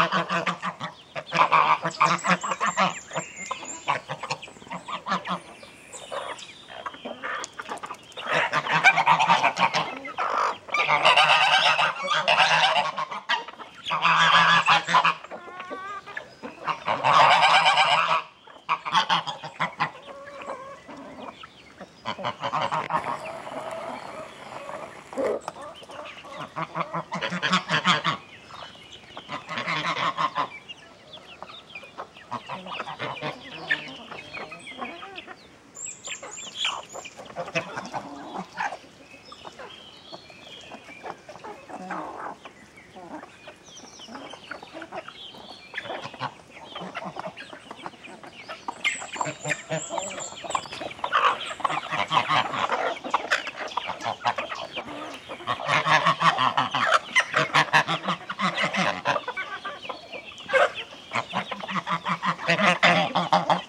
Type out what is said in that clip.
Ha ha ha! ha ha. Oh, oh, oh.